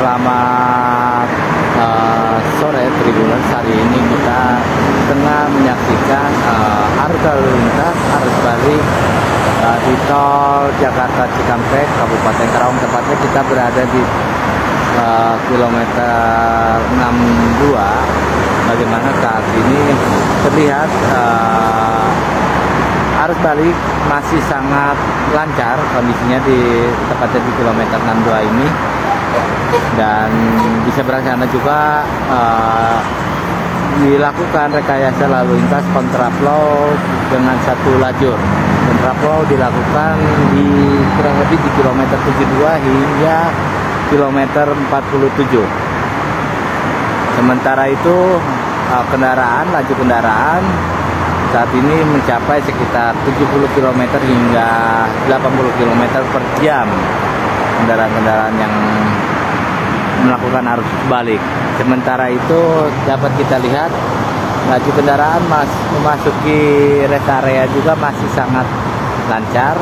Selamat uh, sore Tribuners. Hari ini kita tengah menyaksikan uh, arus lalu lintas arus balik uh, di tol Jakarta Cikampek Kabupaten Karawang. Tepatnya kita berada di uh, kilometer 62 bagaimana saat ini terlihat uh, arus balik masih sangat lancar. Kondisinya di tepatnya di kilometer 62 ini dan bisa berangsana juga uh, dilakukan rekayasa lalu lintas kontraflow dengan satu lajur. Kontraflow dilakukan di kurang lebih di kilometer 72 hingga kilometer 47. Sementara itu uh, kendaraan, laju kendaraan saat ini mencapai sekitar 70 km hingga 80 km per jam kendaraan-kendaraan yang melakukan arus balik. Sementara itu dapat kita lihat laju kendaraan mas memasuki rest area juga masih sangat lancar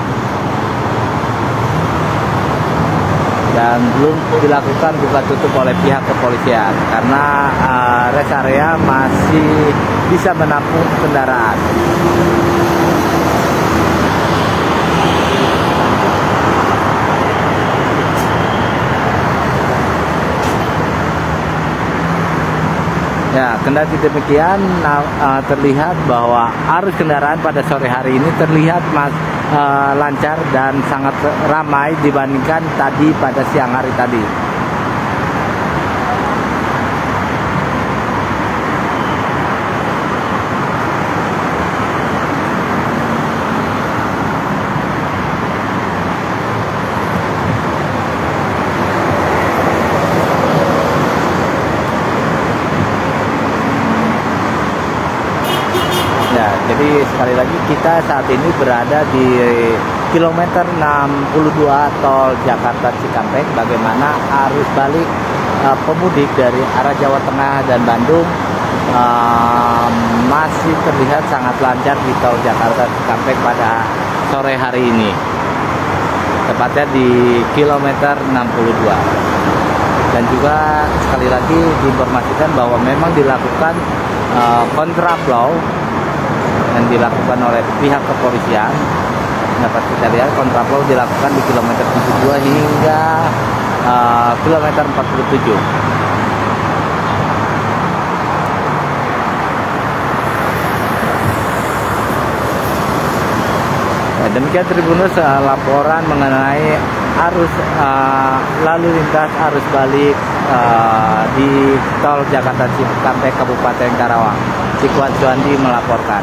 dan belum dilakukan buka tutup oleh pihak kepolisian karena uh, rest area masih bisa menampung kendaraan. Ya, kendati demikian uh, terlihat bahwa arus kendaraan pada sore hari ini terlihat mas, uh, lancar dan sangat ramai dibandingkan tadi pada siang hari tadi. Jadi sekali lagi kita saat ini berada di kilometer 62 tol Jakarta Cikampek. Bagaimana arus balik uh, pemudik dari arah Jawa Tengah dan Bandung uh, masih terlihat sangat lancar di tol Jakarta Cikampek pada sore hari ini. Tepatnya di kilometer 62 dan juga sekali lagi diinformasikan bahwa memang dilakukan uh, kontraflow yang dilakukan oleh pihak kepolisian dapat kita lihat kontraflow dilakukan di kilometer 72 hingga uh, kilometer 47 Ya, demikian Tribunus uh, laporan mengenai arus uh, lalu lintas arus balik uh, di tol Jakarta Cikampek Kabupaten Karawang. Cikuan Suandi melaporkan.